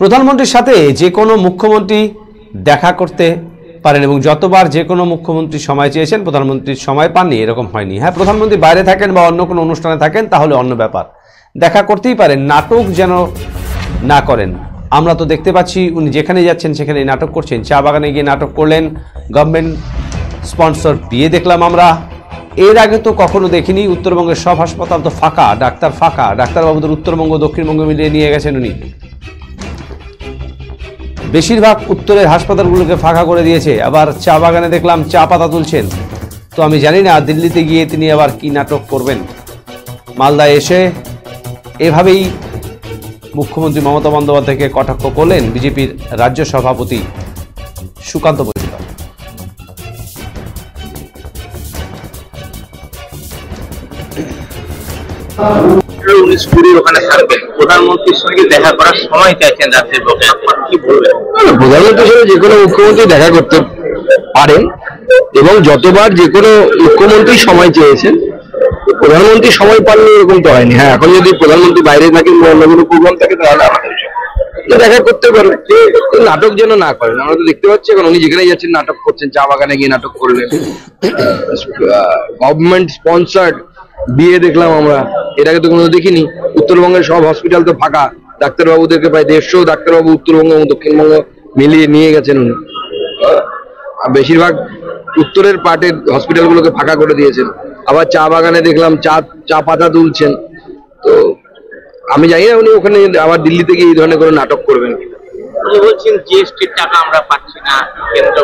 প্রধানমন্ত্রীর সাথে যে কোনো মুখ্যমন্ত্রী দেখা করতে পারেন এবং যতবার যে কোনো মুখ্যমন্ত্রী সময় চেয়েছেন প্রধানমন্ত্রীর সময় পাননি, এরকম হয়নি। হ্যাঁ প্রধানমন্ত্রী বাইরে থাকেন বা অন্য কোনো অনুষ্ঠানে থাকেন, তাহলে অন্য ব্যাপার। দেখা করতেই পারেন, নাটক যেন না করেন। আমরা তো দেখতে পাচ্ছি উনি যেখানে যাচ্ছেন সেখানে নাটক করছেন। চা বাগানে গিয়ে নাটক করলেন গভর্নমেন্ট স্পন্সর বিয়ে দেখলাম আমরা। এর আগে তো কখনো দেখিনি, উত্তরবঙ্গের সব হাসপাতাল তো ফাঁকা, ডাক্তার ফাঁকা, ডাক্তারবাবুদের উত্তরবঙ্গ, দক্ষিণবঙ্গ মিলিয়ে নিয়ে গেছেন উনি। বেশিরভাগ উত্তরের হাসপাতালগুলোকে ফাঁকা করে দিয়েছে। আবার চা বাগানে দেখলাম চা পাতা তুলছেন। তো আমি জানি না, দিল্লিতে গিয়ে তিনি আবার কি নাটক করবেন। মালদায় এসে এভাবেই মুখ্যমন্ত্রী মমতা বন্দ্যোপাধ্যায়কে কটাক্ষ করলেন বিজেপির রাজ্য সভাপতি সুকান্ত মজুমদার উনিশ কুড়ি ওখানে থাকবেন। প্রধানমন্ত্রীর সঙ্গে দেখা করার সময় চাইছেন রাজ্যের আপনার কি বলবেন? প্রধানমন্ত্রীর সাথে যে কোনো মুখ্যমন্ত্রী দেখা করতে পারেন এবং যতবার যে কোনো মুখ্যমন্ত্রী সময় চেয়েছেন, প্রধানমন্ত্রী সময় পাননি এরকম তো হয়নি হ্যাঁ এখন যদি প্রধানমন্ত্রী বাইরে থাকেন বা অন্য কোনো প্রোগ্রাম থাকে, তাহলে আমাদের দেখা করতে কিন্তু নাটক যেন না করেন। আমরা তো দেখতে পাচ্ছি এখন উনি যেখানে যাচ্ছেন, নাটক করছেন, চা বাগানে গিয়ে নাটক করলেন। গভর্নমেন্ট স্পন্সার্ড বিয়ে দেখলাম আমরা। এর আগে তো কোনো দেখিনি। উত্তরবঙ্গের সব হসপিটাল তো ফাঁকা। ডাক্তারবাবুদেরকে প্রায় দেড়শো ডাক্তারবাবু উত্তরবঙ্গ এবং দক্ষিণবঙ্গ মিলিয়ে নিয়ে গেছেন উনি। বেশিরভাগ উত্তরের পার্টের হসপিটালগুলোকে ফাঁকা করে দিয়েছেন। আবার চা বাগানে দেখলাম চা চা পাতা তুলছেন। তো আমি জানি না উনি ওখানে আবার দিল্লিতে গিয়ে এই ধরনের কোনো নাটক করবেন বলছেন জিএসটির টাকা আমরা পাচ্ছি না, কেন্দ্র